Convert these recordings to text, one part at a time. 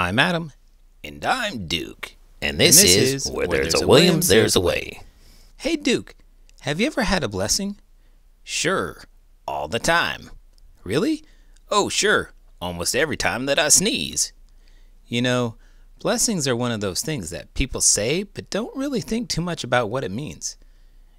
I'm Adam. And I'm Duke. And this, And this is, is Where, There's, a Williams, There's a Way. Hey, Duke, have you ever had a blessing? Sure. All the time. Really? Oh, sure. Almost every time that I sneeze. You know, blessings are one of those things that people say but don't really think too much about what it means.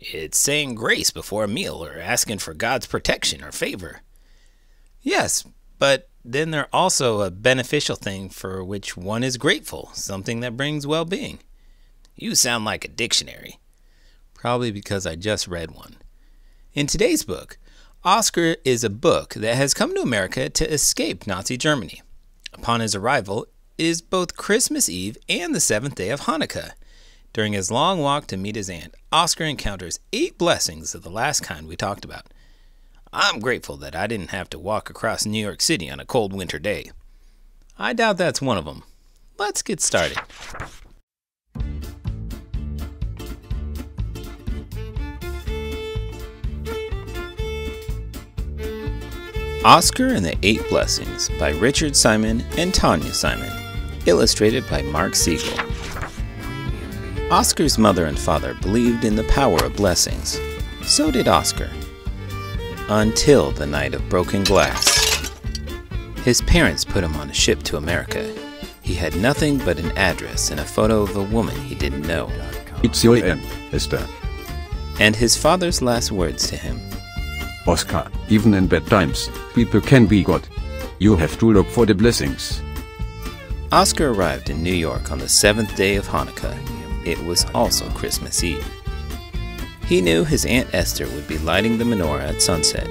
It's saying grace before a meal or asking for God's protection or favor. Yes, but then they're also a beneficial thing for which one is grateful, something that brings well being. You sound like a dictionary. Probably because I just read one. In today's book, Oskar is a book that has come to America to escape Nazi Germany. Upon his arrival, it is both Christmas Eve and the seventh day of Hanukkah. During his long walk to meet his aunt, Oskar encounters eight blessings of the last kind we talked about. I'm grateful that I didn't have to walk across New York City on a cold winter day. I doubt that's one of them. Let's get started. Oskar and the Eight Blessings by Richard Simon and Tanya Simon, illustrated by Mark Siegel. Oskar's mother and father believed in the power of blessings. So did Oskar. Until the night of broken glass. His parents put him on a ship to America. He had nothing but an address and a photo of a woman he didn't know, It's your N, Esther. and his father's last words to him. Oskar, even in bad times, people can be good. You have to look for the blessings. Oskar arrived in New York on the seventh day of Hanukkah. It was also Christmas Eve. He knew his Aunt Esther would be lighting the menorah at sunset.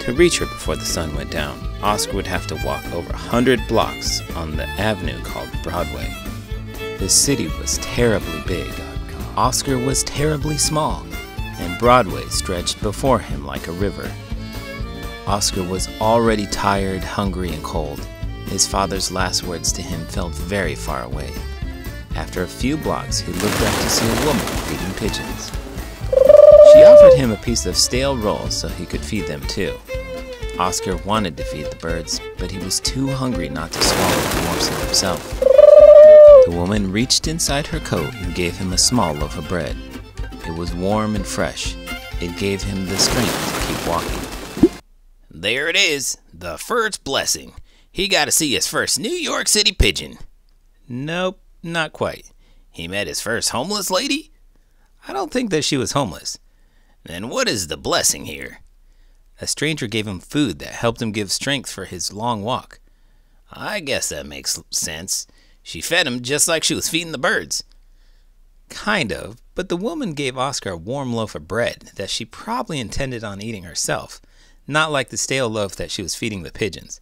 To reach her before the sun went down, Oskar would have to walk over a hundred blocks on the avenue called Broadway. The city was terribly big. Oskar was terribly small, and Broadway stretched before him like a river. Oskar was already tired, hungry, and cold. His father's last words to him felt very far away. After a few blocks, he looked up to see a woman feeding pigeons. She offered him a piece of stale roll so he could feed them too. Oskar wanted to feed the birds, but he was too hungry not to swallow the morsel himself. The woman reached inside her coat and gave him a small loaf of bread. It was warm and fresh. It gave him the strength to keep walking. There it is, the first blessing. He got to see his first New York City pigeon. Nope, not quite. He met his first homeless lady. I don't think that she was homeless. Then what is the blessing here? A stranger gave him food that helped him give strength for his long walk. I guess that makes sense. She fed him just like she was feeding the birds. Kind of, but the woman gave Oskar a warm loaf of bread that she probably intended on eating herself, not like the stale loaf that she was feeding the pigeons.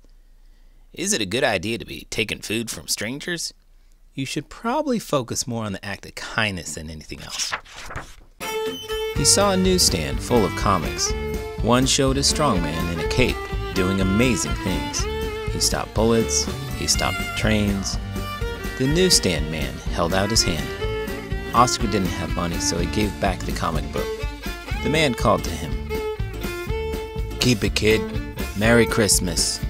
Is it a good idea to be taking food from strangers? You should probably focus more on the act of kindness than anything else. He saw a newsstand full of comics. One showed a strong man in a cape doing amazing things. He stopped bullets, he stopped trains. The newsstand man held out his hand. Oskar didn't have money, so he gave back the comic book. The man called to him. Keep it, kid. Merry Christmas.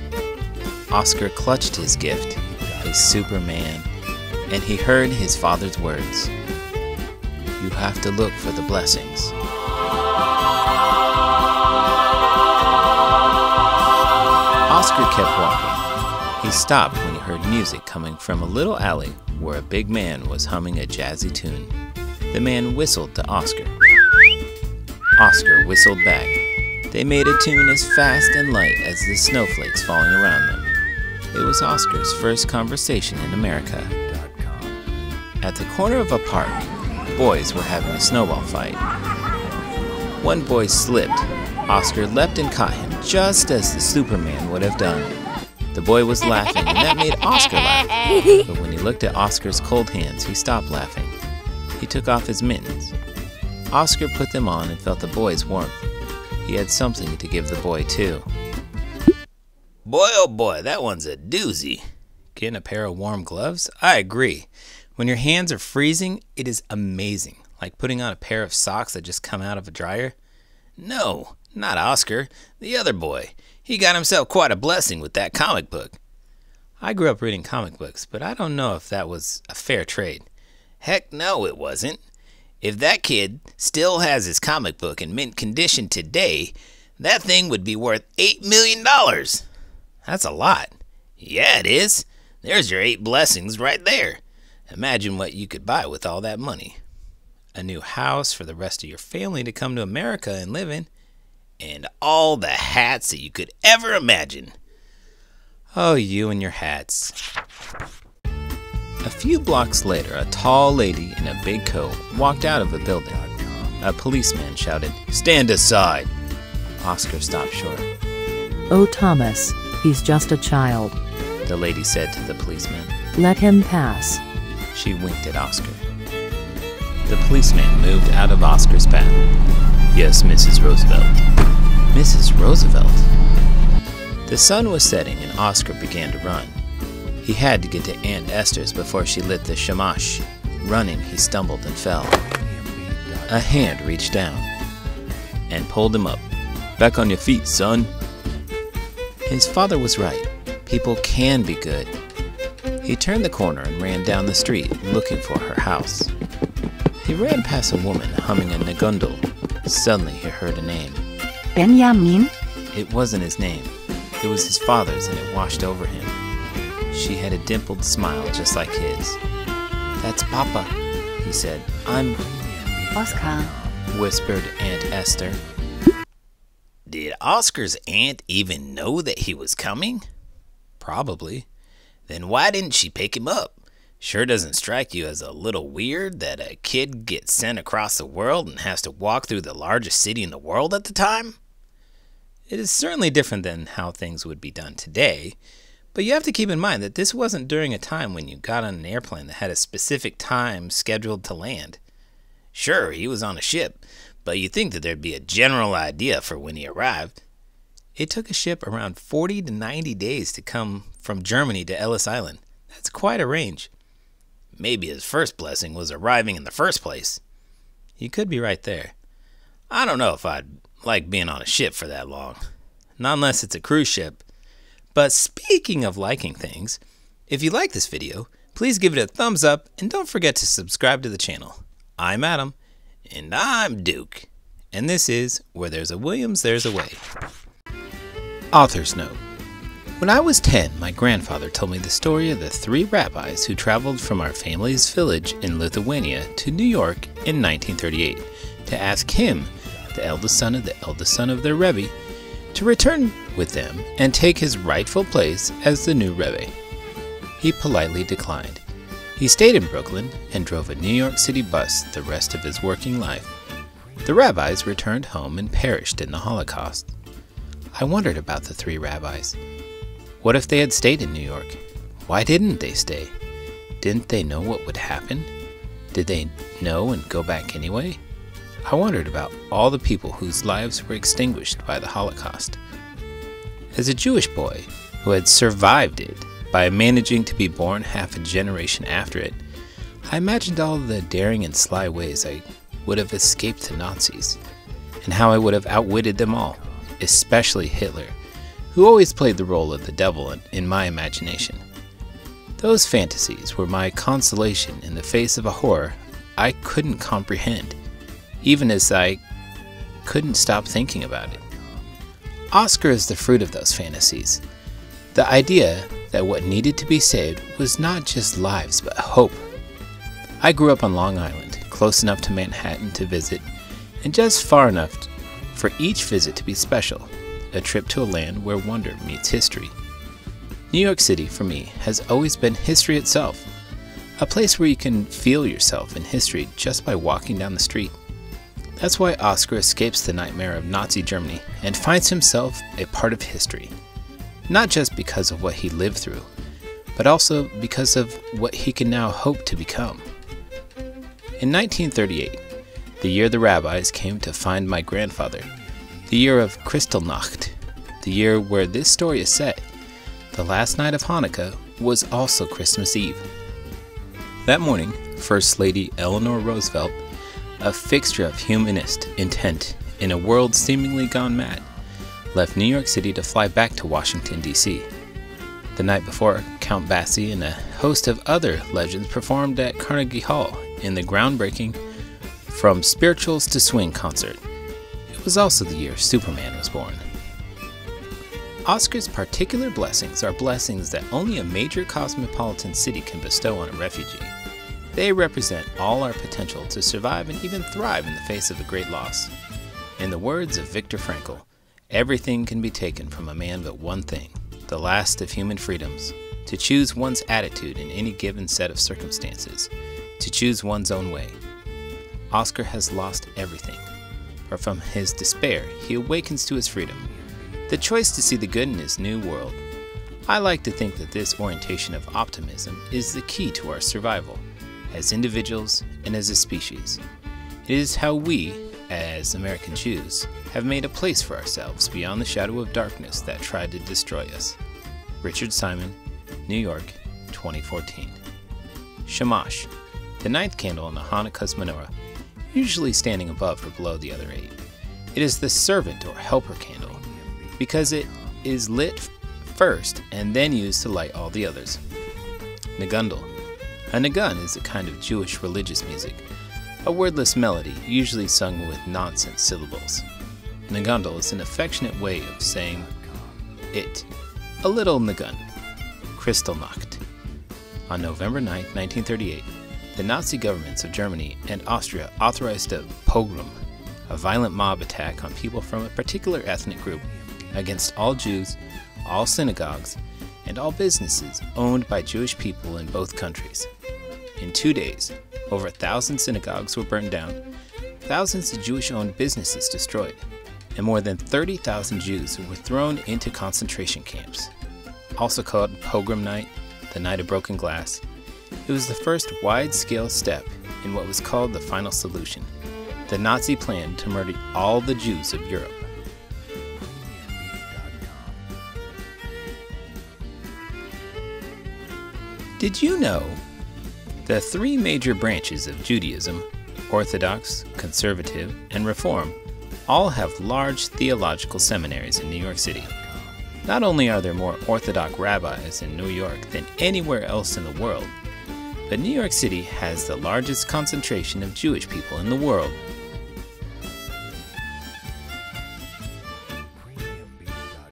Oskar clutched his gift, his Superman, and he heard his father's words. You have to look for the blessings. Kept walking. He stopped when he heard music coming from a little alley where a big man was humming a jazzy tune. The man whistled to Oskar. Oskar whistled back. They made a tune as fast and light as the snowflakes falling around them. It was Oskar's first conversation in America. At the corner of a park, boys were having a snowball fight. One boy slipped. Oskar leapt and caught him just as the Superman would have done. The boy was laughing, and that made Oskar laugh. But when he looked at Oskar's cold hands, he stopped laughing. He took off his mittens. Oskar put them on and felt the boy's warmth. He had something to give the boy, too. Boy, oh boy, that one's a doozy. Getting a pair of warm gloves? I agree. When your hands are freezing, it is amazing. Like putting on a pair of socks that just come out of a dryer. No, not Oskar. The other boy. He got himself quite a blessing with that comic book. I grew up reading comic books, but I don't know if that was a fair trade. Heck no, it wasn't. If that kid still has his comic book in mint condition today, that thing would be worth $8 million. That's a lot. Yeah, it is. There's your eight blessings right there. Imagine what you could buy with all that money. A new house for the rest of your family to come to America and live in. And all the hats that you could ever imagine. Oh, you and your hats. A few blocks later, a tall lady in a big coat walked out of a building. A policeman shouted, Stand aside! Oskar stopped short. Oh, Thomas, he's just a child. The lady said to the policeman. Let him pass. She winked at Oskar. The policeman moved out of Oskar's path. Yes, Mrs. Roosevelt. Mrs. Roosevelt? The sun was setting and Oskar began to run. He had to get to Aunt Esther's before she lit the shamash. Running, he stumbled and fell. A hand reached down and pulled him up. Back on your feet, son. His father was right. People can be good. He turned the corner and ran down the street looking for her house. He ran past a woman humming a nagundal. Suddenly he heard a name. Benjamin? It wasn't his name. It was his father's and it washed over him. She had a dimpled smile just like his. That's Papa, he said. I'm. Oskar. whispered Aunt Esther. Did Oskar's aunt even know that he was coming? Probably. Then why didn't she pick him up? Sure doesn't strike you as a little weird that a kid gets sent across the world and has to walk through the largest city in the world at the time? It is certainly different than how things would be done today, but you have to keep in mind that this wasn't during a time when you got on an airplane that had a specific time scheduled to land. Sure, he was on a ship, but you'd think that there'd be a general idea for when he arrived. It took a ship around 40 to 90 days to come from Germany to Ellis Island. That's quite a range. Maybe his first blessing was arriving in the first place. You could be right there. I don't know if I'd like being on a ship for that long. Not unless it's a cruise ship. But speaking of liking things, if you like this video, please give it a thumbs up and don't forget to subscribe to the channel. I'm Adam. And I'm Duke. And this is Where There's a Williams, There's a Way. Author's Note When I was 10, my grandfather told me the story of the three rabbis who traveled from our family's village in Lithuania to New York in 1938 to ask him, the eldest son of the eldest son of their Rebbe, to return with them and take his rightful place as the new Rebbe. He politely declined. He stayed in Brooklyn and drove a New York City bus the rest of his working life. The rabbis returned home and perished in the Holocaust. I wondered about the three rabbis. What if they had stayed in New York? Why didn't they stay? Didn't they know what would happen? Did they know and go back anyway? I wondered about all the people whose lives were extinguished by the Holocaust. As a Jewish boy who had survived it by managing to be born half a generation after it, I imagined all the daring and sly ways I would have escaped the Nazis, and how I would have outwitted them all, especially Hitler, who always played the role of the devil in, in my imagination. Those fantasies were my consolation in the face of a horror I couldn't comprehend, even as I couldn't stop thinking about it. Oskar is the fruit of those fantasies. The idea that what needed to be saved was not just lives, but hope. I grew up on Long Island, close enough to Manhattan to visit, and just far enough for each visit to be special a trip to a land where wonder meets history. New York City, for me, has always been history itself, a place where you can feel yourself in history just by walking down the street. That's why Oskar escapes the nightmare of Nazi Germany and finds himself a part of history, not just because of what he lived through, but also because of what he can now hope to become. In 1938, the year the rabbis came to find my grandfather, the year of Kristallnacht, the year where this story is set, the last night of Hanukkah was also Christmas Eve. That morning, First Lady Eleanor Roosevelt, a fixture of humanist intent in a world seemingly gone mad, left New York City to fly back to Washington, D.C. The night before, Count Basie and a host of other legends performed at Carnegie Hall in the groundbreaking From Spirituals to Swing concert. Was also the year Superman was born. Oskar's particular blessings are blessings that only a major cosmopolitan city can bestow on a refugee. They represent all our potential to survive and even thrive in the face of a great loss. In the words of Viktor Frankl, everything can be taken from a man but one thing the last of human freedoms to choose one's attitude in any given set of circumstances, to choose one's own way. Oskar has lost everything, but from his despair, he awakens to his freedom, the choice to see the good in his new world. I like to think that this orientation of optimism is the key to our survival, as individuals and as a species. It is how we, as American Jews, have made a place for ourselves beyond the shadow of darkness that tried to destroy us. Richard Simon, New York, 2014. Shamash, the ninth candle in the Hanukkah's menorah, usually standing above or below the other eight. It is the servant or helper candle because it is lit first and then used to light all the others. Nagundal. A nagun is a kind of Jewish religious music a wordless melody, usually sung with nonsense syllables. Nagundal is an affectionate way of saying it. A little nagun. Kristallnacht. On November 9, 1938, the Nazi governments of Germany and Austria authorized a pogrom, a violent mob attack on people from a particular ethnic group against all Jews, all synagogues, and all businesses owned by Jewish people in both countries. In two days, over a thousand synagogues were burned down, thousands of Jewish owned businesses destroyed, and more than 30,000 Jews were thrown into concentration camps. Also called Pogrom Night, the Night of Broken Glass, it was the first wide scale step in what was called the Final Solution, the Nazi plan to murder all the Jews of Europe. Did you know the three major branches of Judaism Orthodox, Conservative, and Reform all have large theological seminaries in New York City. Not only are there more Orthodox rabbis in New York than anywhere else in the world, but New York City has the largest concentration of Jewish people in the world